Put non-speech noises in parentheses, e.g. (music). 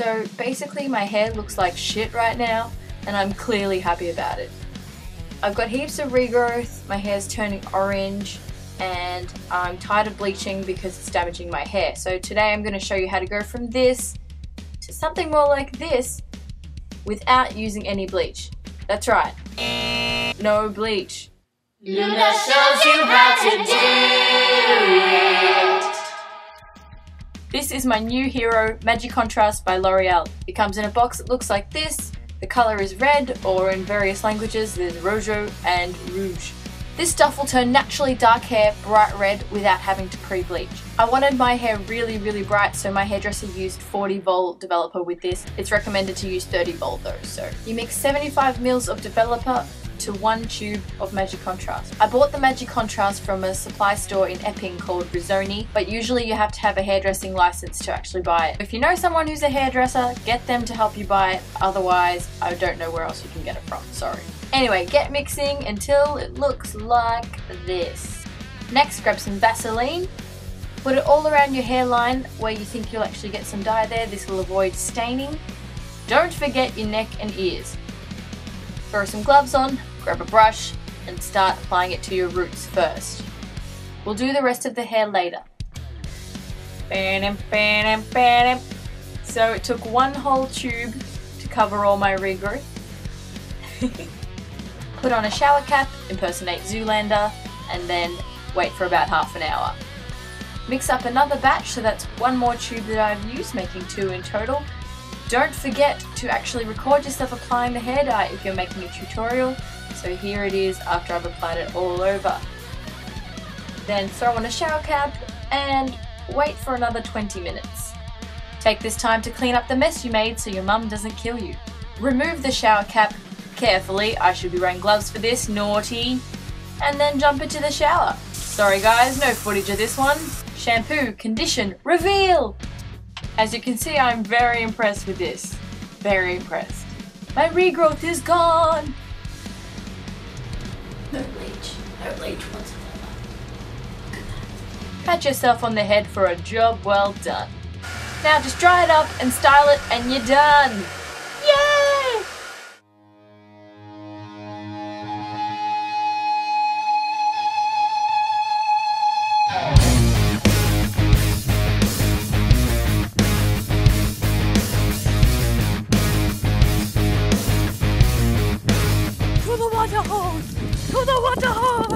So basically my hair looks like shit right now and I'm clearly happy about it. I've got heaps of regrowth, my hair's turning orange and I'm tired of bleaching because it's damaging my hair. So today I'm going to show you how to go from this to something more like this without using any bleach. That's right, no bleach. Louna shows you how to do it. This is my new hero, Majicontrast by L'Oreal. It comes in a box that looks like this. The color is red, or in various languages there's Rojo and Rouge. This stuff will turn naturally dark hair bright red without having to pre-bleach. I wanted my hair really really bright so my hairdresser used 40 volt developer with this. It's recommended to use 30 volt though so. You mix 75 mils of developer to one tube of Majicontrast. I bought the Majicontrast from a supply store in Epping called Rizzoni, but usually you have to have a hairdressing license to actually buy it. If you know someone who's a hairdresser, get them to help you buy it, otherwise I don't know where else you can get it from, sorry. Anyway, get mixing until it looks like this. Next, grab some Vaseline, put it all around your hairline where you think you'll actually get some dye there, this will avoid staining. Don't forget your neck and ears. Throw some gloves on, grab a brush, and start applying it to your roots first. We'll do the rest of the hair later. So it took one whole tube to cover all my regrowth. (laughs) Put on a shower cap, impersonate Zoolander, and then wait for about half an hour. Mix up another batch, so that's one more tube that I've used, making two in total. Don't forget to actually record yourself applying the hair dye if you're making a tutorial. So here it is after I've applied it all over. Then throw on a shower cap and wait for another 20 minutes. Take this time to clean up the mess you made so your mum doesn't kill you. Remove the shower cap carefully, I should be wearing gloves for this, naughty, and then jump into the shower. Sorry guys, no footage of this one. Shampoo, condition, reveal! As you can see, I'm very impressed with this. Very impressed. My regrowth is gone! No bleach. No bleach whatsoever. Pat yourself on the head for a job well done. Now just dry it up and style it and you're done! 我走，我走。